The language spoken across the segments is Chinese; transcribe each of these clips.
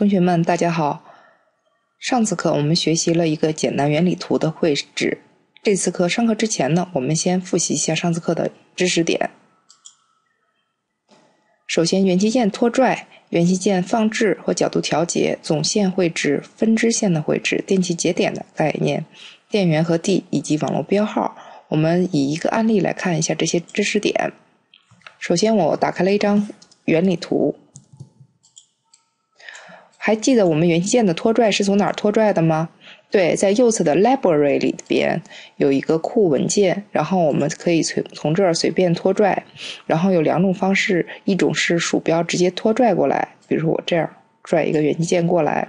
同学们，大家好。上次课我们学习了一个简单原理图的绘制。这次课上课之前呢，我们先复习一下上次课的知识点。首先，元器件拖拽、元器件放置和角度调节、总线绘制、分支线的绘制、电气节点的概念、电源和地以及网络标号。我们以一个案例来看一下这些知识点。首先，我打开了一张原理图。还记得我们元器件的拖拽是从哪儿拖拽的吗？对，在右侧的 library 里边有一个库文件，然后我们可以从从这儿随便拖拽。然后有两种方式，一种是鼠标直接拖拽过来，比如说我这样拽一个元器件过来，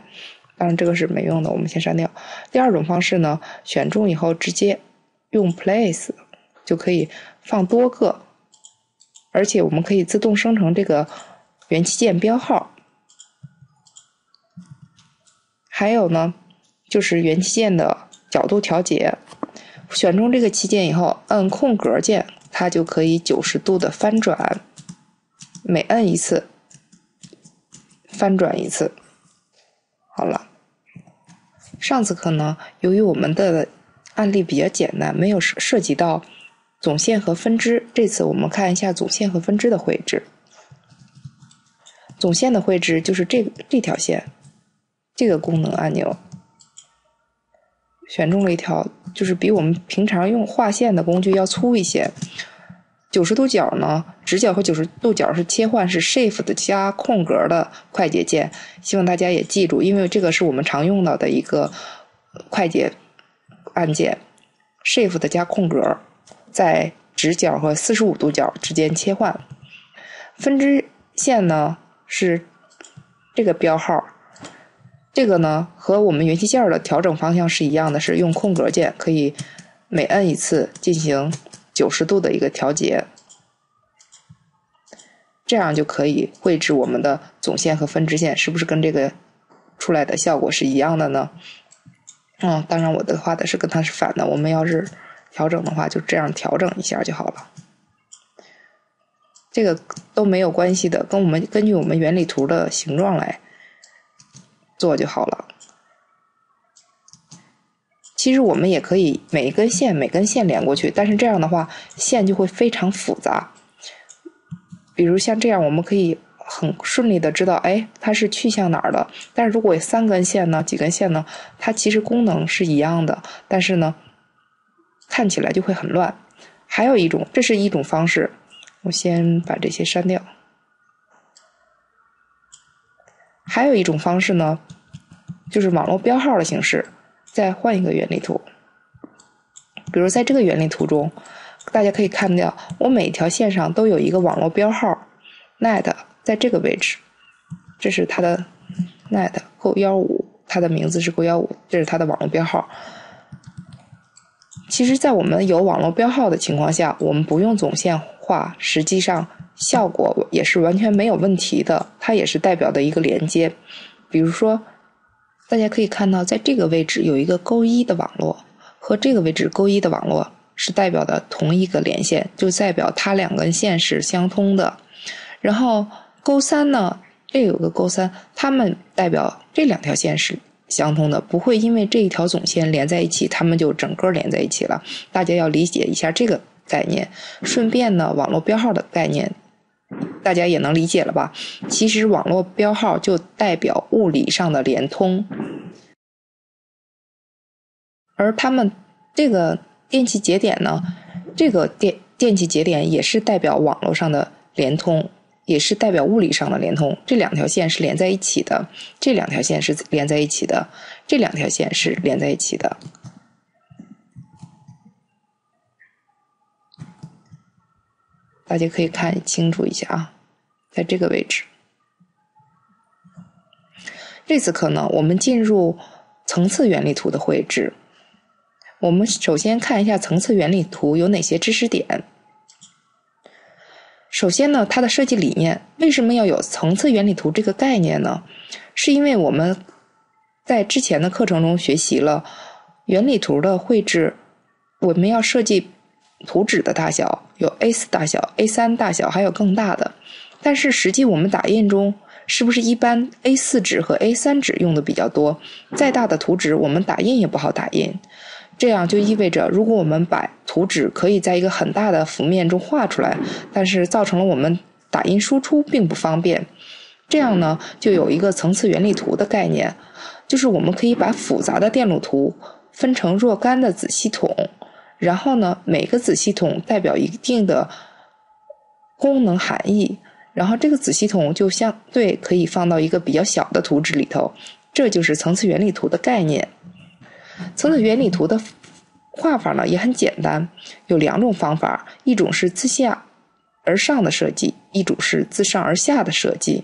当然这个是没用的，我们先删掉。第二种方式呢，选中以后直接用 place 就可以放多个，而且我们可以自动生成这个元器件标号。还有呢，就是元器件的角度调节，选中这个器件以后，按空格键，它就可以九十度的翻转，每按一次，翻转一次。好了，上次课呢，由于我们的案例比较简单，没有涉涉及到总线和分支，这次我们看一下总线和分支的绘制。总线的绘制就是这这条线。这个功能按钮选中了一条，就是比我们平常用画线的工具要粗一些。九十度角呢，直角和九十度角是切换是 Shift 加空格的快捷键，希望大家也记住，因为这个是我们常用到的一个快捷按键，Shift 加空格在直角和四十五度角之间切换。分支线呢是这个标号。这个呢，和我们元器件的调整方向是一样的，是用空格键，可以每摁一次进行九十度的一个调节，这样就可以绘制我们的总线和分支线，是不是跟这个出来的效果是一样的呢？嗯，当然我的画的是跟它是反的，我们要是调整的话，就这样调整一下就好了。这个都没有关系的，跟我们根据我们原理图的形状来。做就好了。其实我们也可以每一根线每根线连过去，但是这样的话线就会非常复杂。比如像这样，我们可以很顺利的知道，哎，它是去向哪儿的。但是如果有三根线呢，几根线呢，它其实功能是一样的，但是呢，看起来就会很乱。还有一种，这是一种方式，我先把这些删掉。还有一种方式呢，就是网络标号的形式。再换一个原理图，比如在这个原理图中，大家可以看到，我每条线上都有一个网络标号，net 在这个位置，这是它的 net 勾幺五，它的名字是勾幺五，这是它的网络标号。其实，在我们有网络标号的情况下，我们不用总线画，实际上。效果也是完全没有问题的，它也是代表的一个连接。比如说，大家可以看到，在这个位置有一个勾一的网络，和这个位置勾一的网络是代表的同一个连线，就代表它两根线是相通的。然后勾三呢，这有个勾三，它们代表这两条线是相通的，不会因为这一条总线连在一起，它们就整个连在一起了。大家要理解一下这个概念。顺便呢，网络标号的概念。大家也能理解了吧？其实网络标号就代表物理上的连通，而他们这个电气节点呢，这个电电气节点也是代表网络上的连通，也是代表物理上的连通。这两条线是连在一起的，这两条线是连在一起的，这两条线是连在一起的。大家可以看清楚一下啊，在这个位置。这次课呢，我们进入层次原理图的绘制。我们首先看一下层次原理图有哪些知识点。首先呢，它的设计理念为什么要有层次原理图这个概念呢？是因为我们在之前的课程中学习了原理图的绘制，我们要设计。图纸的大小有 A4 大小、A3 大小，还有更大的。但是实际我们打印中是不是一般 A 四纸和 A 三纸用的比较多？再大的图纸，我们打印也不好打印。这样就意味着，如果我们把图纸可以在一个很大的幅面中画出来，但是造成了我们打印输出并不方便。这样呢，就有一个层次原理图的概念，就是我们可以把复杂的电路图分成若干的子系统，然后呢，每个子系统代表一定的功能含义。然后这个子系统就相对可以放到一个比较小的图纸里头，这就是层次原理图的概念。层次原理图的画法呢也很简单，有两种方法，一种是自下而上的设计，一种是自上而下的设计。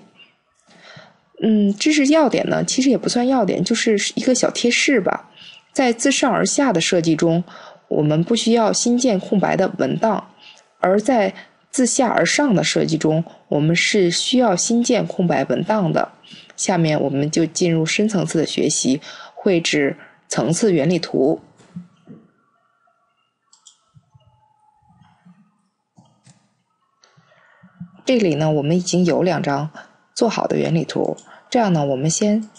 嗯，知识要点呢其实也不算要点，就是一个小贴士吧。在自上而下的设计中，我们不需要新建空白的文档，而在自下而上的设计中，我们是需要新建空白文档的。下面我们就进入深层次的学习，绘制层次原理图。这里呢，我们已经有两张做好的原理图。这样呢，我们先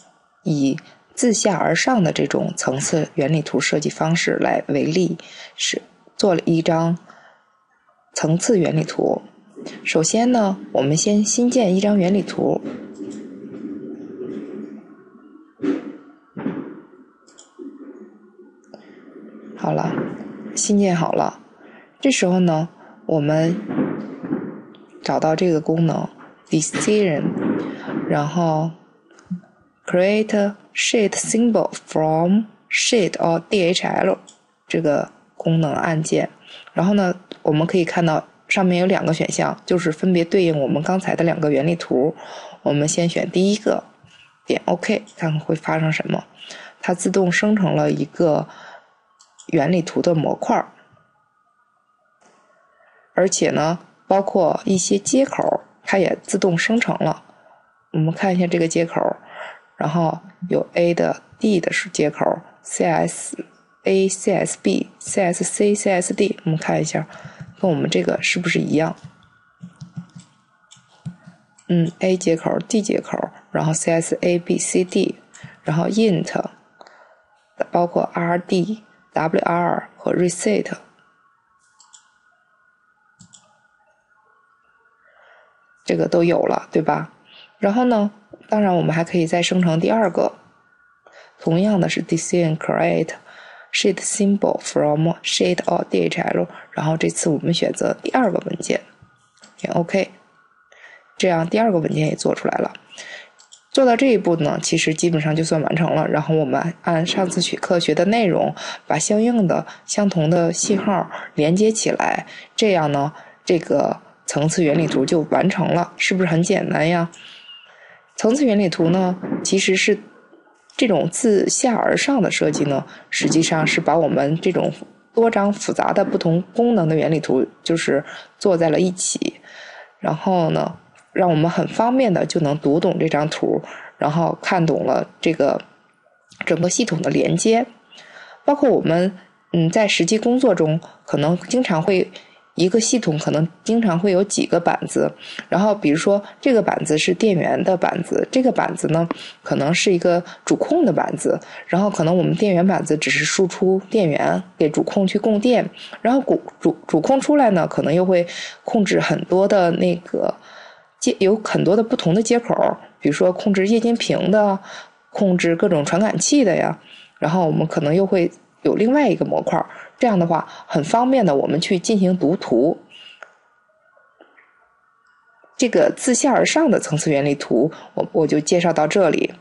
以自下而上的这种层次原理图设计方式来为例，是做了一张。层次原理图，首先呢，我们先新建一张原理图。好了，新建好了。这时候呢，我们找到这个功能，Decision，然后 Create Sheet Symbol from Sheet or DHL 这个功能按键。然后呢，我们可以看到上面有两个选项，就是分别对应我们刚才的两个原理图。我们先选第一个，点 OK，看看会发生什么。它自动生成了一个原理图的模块，而且呢，包括一些接口，它也自动生成了。我们看一下这个接口，然后有 A 的、D 的是接口，CS。A C S B C S C C S D，我们看一下，跟我们这个是不是一样？嗯，A 接口、D 接口，然后 C S A B C D，然后 int，包括 R D W R 和 reset，这个都有了，对吧？然后呢，当然我们还可以再生成第二个，同样的是 decision create。sheet symbol from sheet or DHL，然后这次我们选择第二个文件，点 OK，这样第二个文件也做出来了。做到这一步呢，其实基本上就算完成了。然后我们按上次学课学的内容，把相应的相同的信号连接起来，这样呢，这个层次原理图就完成了，是不是很简单呀？层次原理图呢，其实是。这种自下而上的设计呢，实际上是把我们这种多张复杂的不同功能的原理图，就是做在了一起，然后呢，让我们很方便的就能读懂这张图，然后看懂了这个整个系统的连接，包括我们嗯在实际工作中可能经常会。一个系统可能经常会有几个板子，然后比如说这个板子是电源的板子，这个板子呢可能是一个主控的板子，然后可能我们电源板子只是输出电源给主控去供电，然后主主主控出来呢可能又会控制很多的那个接有很多的不同的接口，比如说控制液晶屏的，控制各种传感器的呀，然后我们可能又会有另外一个模块。这样的话，很方便的，我们去进行读图。这个自下而上的层次原理图，我我就介绍到这里。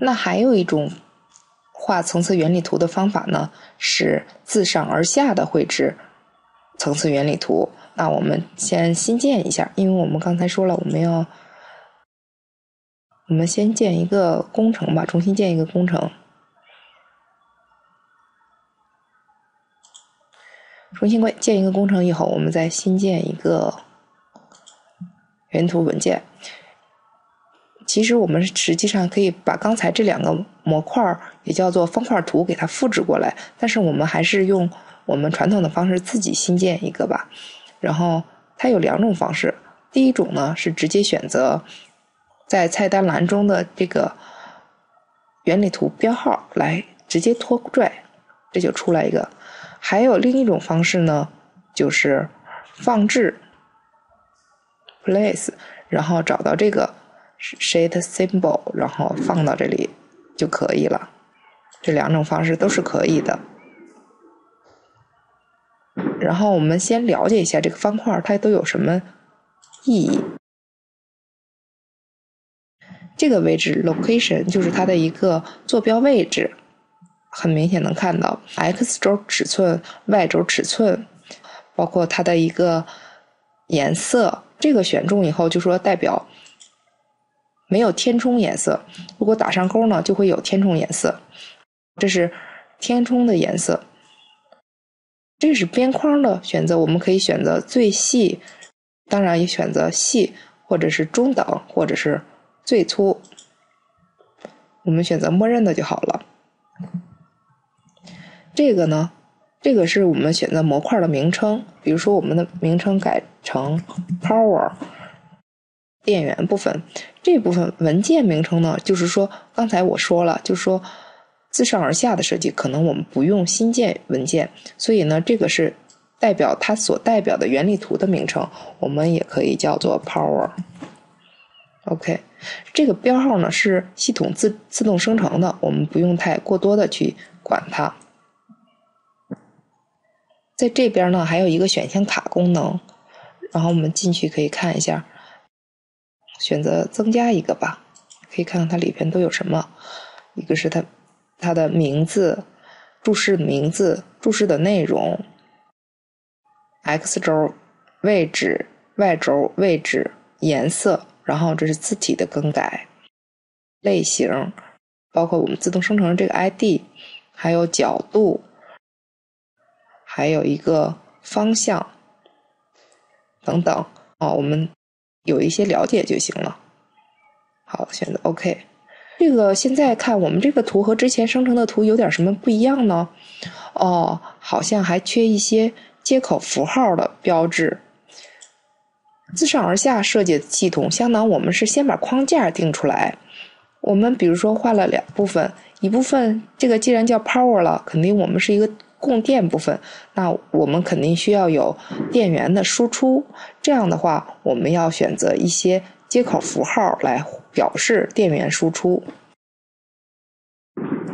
那还有一种画层次原理图的方法呢，是自上而下的绘制层次原理图。那我们先新建一下，因为我们刚才说了，我们要我们先建一个工程吧，重新建一个工程。重新建一个工程以后，我们再新建一个原图文件。其实我们实际上可以把刚才这两个模块也叫做方块图，给它复制过来。但是我们还是用我们传统的方式自己新建一个吧。然后它有两种方式，第一种呢是直接选择在菜单栏中的这个原理图标号来直接拖拽，这就出来一个。还有另一种方式呢，就是放置 place，然后找到这个 sheet symbol，然后放到这里就可以了。这两种方式都是可以的。然后我们先了解一下这个方块它都有什么意义。这个位置 location 就是它的一个坐标位置，很明显能看到 x 轴尺寸、y 轴尺寸，包括它的一个颜色。这个选中以后就说代表没有填充颜色，如果打上勾呢，就会有填充颜色。这是填充的颜色。这是边框的选择，我们可以选择最细，当然也选择细，或者是中等，或者是最粗。我们选择默认的就好了。这个呢，这个是我们选择模块的名称，比如说我们的名称改成 Power 电源部分，这部分文件名称呢，就是说刚才我说了，就是说。自上而下的设计，可能我们不用新建文件，所以呢，这个是代表它所代表的原理图的名称，我们也可以叫做 Power。OK，这个标号呢是系统自自动生成的，我们不用太过多的去管它。在这边呢还有一个选项卡功能，然后我们进去可以看一下，选择增加一个吧，可以看看它里边都有什么，一个是它。它的名字、注释名字、注释的内容、x 轴位置、y 轴位置、颜色，然后这是字体的更改、类型，包括我们自动生成的这个 ID，还有角度，还有一个方向等等啊，我们有一些了解就行了。好，选择 OK。这个现在看，我们这个图和之前生成的图有点什么不一样呢？哦，好像还缺一些接口符号的标志。自上而下设计的系统，相当我们是先把框架定出来。我们比如说画了两部分，一部分这个既然叫 power 了，肯定我们是一个供电部分，那我们肯定需要有电源的输出。这样的话，我们要选择一些。接口符号来表示电源输出。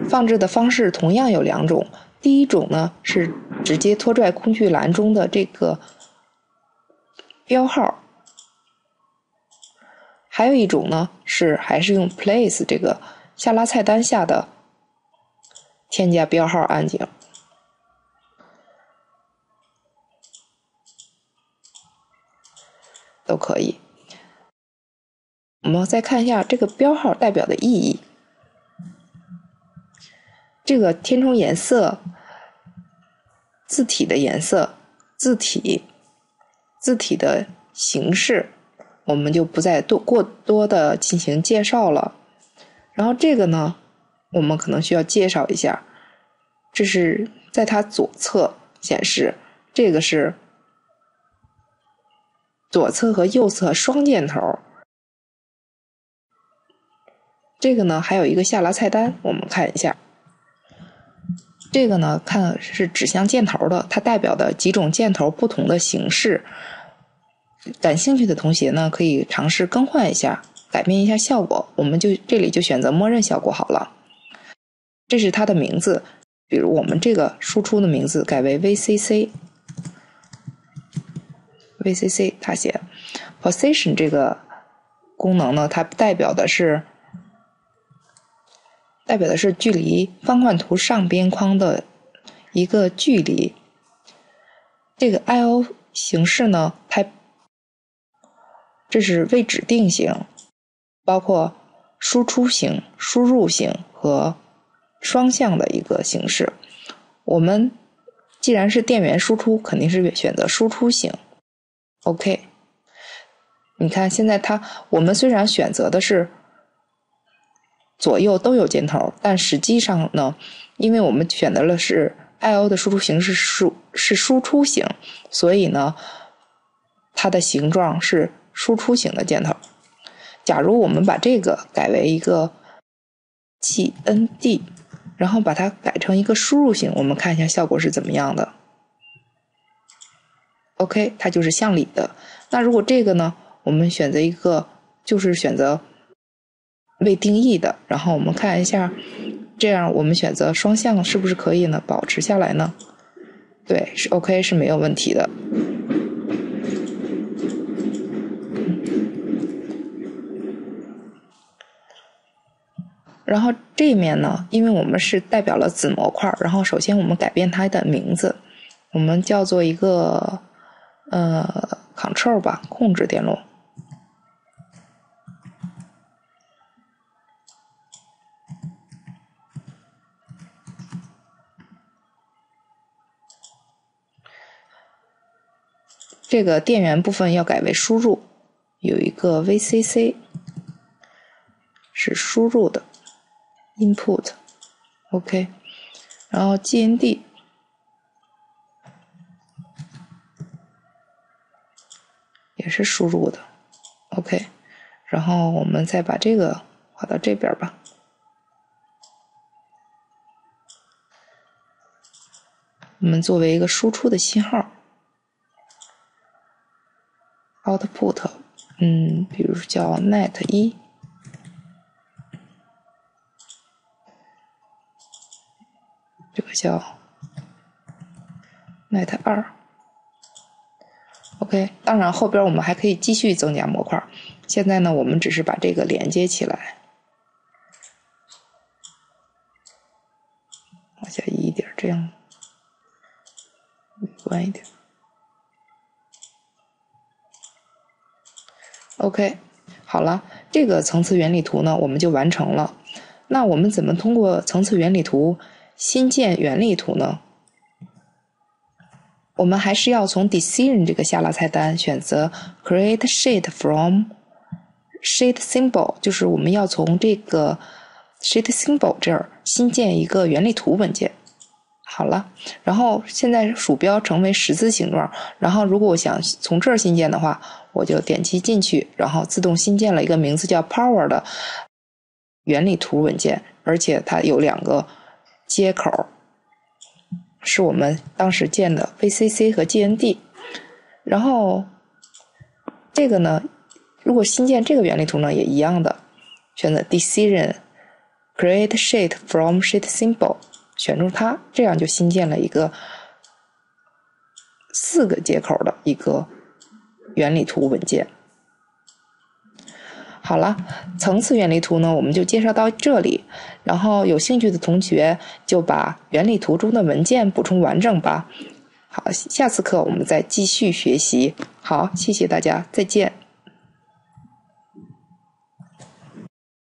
放置的方式同样有两种，第一种呢是直接拖拽工具栏中的这个标号，还有一种呢是还是用 Place 这个下拉菜单下的添加标号按钮，都可以。我们再看一下这个标号代表的意义。这个填充颜色、字体的颜色、字体、字体的形式，我们就不再多过多的进行介绍了。然后这个呢，我们可能需要介绍一下，这是在它左侧显示，这个是左侧和右侧双箭头。这个呢，还有一个下拉菜单，我们看一下。这个呢，看是指向箭头的，它代表的几种箭头不同的形式。感兴趣的同学呢，可以尝试更换一下，改变一下效果。我们就这里就选择默认效果好了。这是它的名字，比如我们这个输出的名字改为 VCC VCC，VCC 它写 position 这个功能呢，它代表的是。代表的是距离方块图上边框的一个距离。这个 I/O 形式呢，它这是未指定型，包括输出型、输入型和双向的一个形式。我们既然是电源输出，肯定是选择输出型。OK，你看现在它，我们虽然选择的是。左右都有箭头，但实际上呢，因为我们选择了是 I/O 的输出形式输是输出型，所以呢，它的形状是输出型的箭头。假如我们把这个改为一个 GND，然后把它改成一个输入型，我们看一下效果是怎么样的。OK，它就是向里的。那如果这个呢，我们选择一个，就是选择未定义的，然后我们看一下，这样我们选择双向是不是可以呢？保持下来呢？对，是 OK，是没有问题的。然后这面呢，因为我们是代表了子模块，然后首先我们改变它的名字，我们叫做一个呃 Control 吧，控制电路。这个电源部分要改为输入，有一个 VCC 是输入的 input，OK，然后 GND 也是输入的，OK，然后我们再把这个画到这边吧，我们作为一个输出的信号。output，嗯，比如叫 net 一，这个叫 net 二，OK。当然后边我们还可以继续增加模块。现在呢，我们只是把这个连接起来，往下移一点，这样弯一点。OK，好了，这个层次原理图呢，我们就完成了。那我们怎么通过层次原理图新建原理图呢？我们还是要从 Decision 这个下拉菜单选择 Create Sheet from Sheet Symbol，就是我们要从这个 Sheet Symbol 这儿新建一个原理图文件。好了，然后现在鼠标成为十字形状，然后如果我想从这儿新建的话，我就点击进去，然后自动新建了一个名字叫 Power 的原理图文件，而且它有两个接口，是我们当时建的 VCC 和 GND。然后这个呢，如果新建这个原理图呢，也一样的，选择 Decision Create Sheet from Sheet Symbol。选中它，这样就新建了一个四个接口的一个原理图文件。好了，层次原理图呢，我们就介绍到这里。然后有兴趣的同学就把原理图中的文件补充完整吧。好，下次课我们再继续学习。好，谢谢大家，再见。